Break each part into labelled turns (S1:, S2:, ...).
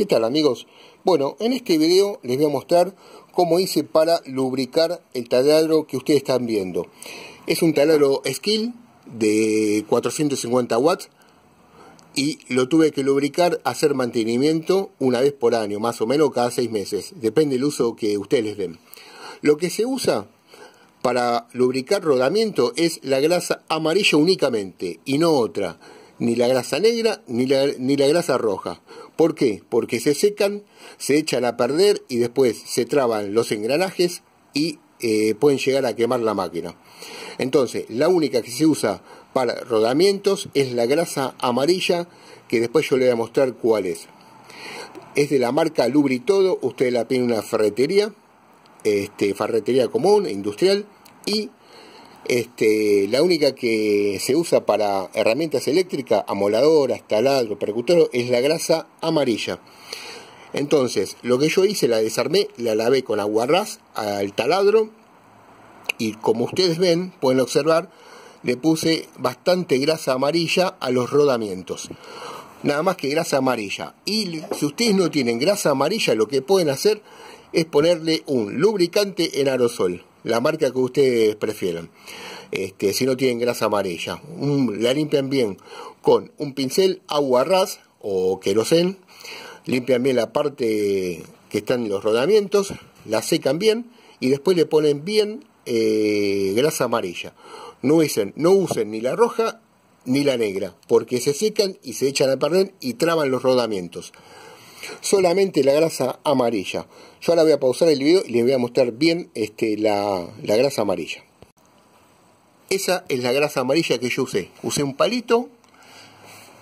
S1: ¿Qué tal amigos? Bueno, en este video les voy a mostrar cómo hice para lubricar el taladro que ustedes están viendo. Es un taladro Skill de 450 watts y lo tuve que lubricar, hacer mantenimiento una vez por año, más o menos cada seis meses. Depende del uso que ustedes les den. Lo que se usa para lubricar rodamiento es la grasa amarilla únicamente y no otra ni la grasa negra ni la, ni la grasa roja. ¿Por qué? Porque se secan, se echan a perder y después se traban los engranajes y eh, pueden llegar a quemar la máquina. Entonces, la única que se usa para rodamientos es la grasa amarilla, que después yo le voy a mostrar cuál es. Es de la marca Lubritodo, usted la pide en una ferretería, este, ferretería común, industrial, y este, la única que se usa para herramientas eléctricas, amoladoras, taladro, percutor, es la grasa amarilla. Entonces, lo que yo hice, la desarmé, la lavé con aguarrás al taladro y como ustedes ven, pueden observar, le puse bastante grasa amarilla a los rodamientos. Nada más que grasa amarilla. Y si ustedes no tienen grasa amarilla, lo que pueden hacer es ponerle un lubricante en aerosol la marca que ustedes prefieran. Este, si no tienen grasa amarilla, la limpian bien con un pincel, agua ras o querosén, limpian bien la parte que están los rodamientos, la secan bien y después le ponen bien eh, grasa amarilla. No usen, no usen ni la roja ni la negra, porque se secan y se echan a perder y traban los rodamientos solamente la grasa amarilla. Yo ahora voy a pausar el video y les voy a mostrar bien este, la, la grasa amarilla. Esa es la grasa amarilla que yo usé. Usé un palito,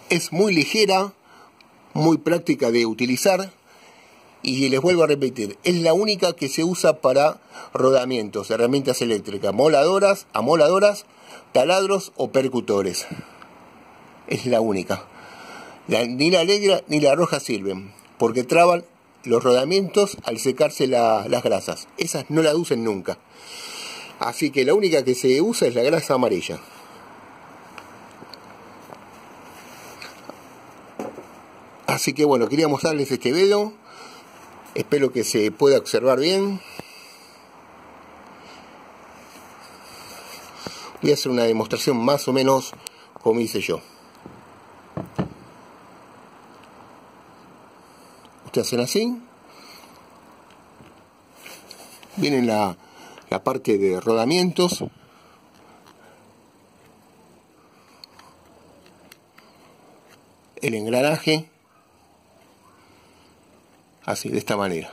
S1: es muy ligera, muy práctica de utilizar y les vuelvo a repetir, es la única que se usa para rodamientos, herramientas eléctricas, moladoras, amoladoras, taladros o percutores. Es la única. ni la negra ni la roja sirven porque traban los rodamientos al secarse las grasas. Esas no las usen nunca. Así que la única que se usa es la grasa amarilla. Así que bueno, quería mostrarles este video. Espero que se pueda observar bien. Voy a hacer una demostración más o menos como hice yo. Ustedes hacen así. Viene la, la parte de rodamientos. El engranaje. Así, de esta manera.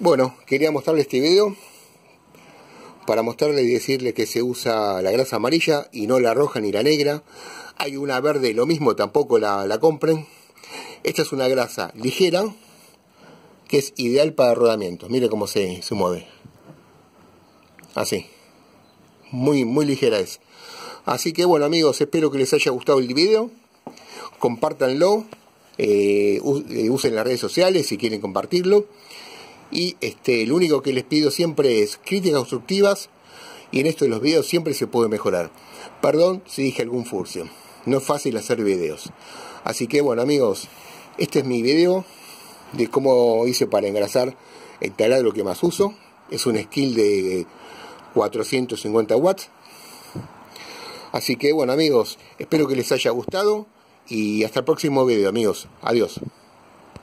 S1: Bueno, quería mostrarles este video para mostrarle y decirle que se usa la grasa amarilla y no la roja ni la negra. Hay una verde, lo mismo, tampoco la, compren. Esta es una grasa ligera que es ideal para rodamientos. Mire cómo se, se mueve. Así. Muy, muy ligera es. Así que bueno amigos, espero que les haya gustado el video. Compártanlo. Eh, eh, usen las redes sociales si quieren compartirlo. Y este, lo único que les pido siempre es críticas constructivas y en esto de los videos siempre se puede mejorar. Perdón si dije algún furcio. No es fácil hacer videos. Así que bueno amigos, este es mi video de cómo hice para engrasar el taladro que más uso. Es un skill de 450 watts. Así que bueno amigos, espero que les haya gustado y hasta el próximo video amigos. Adiós.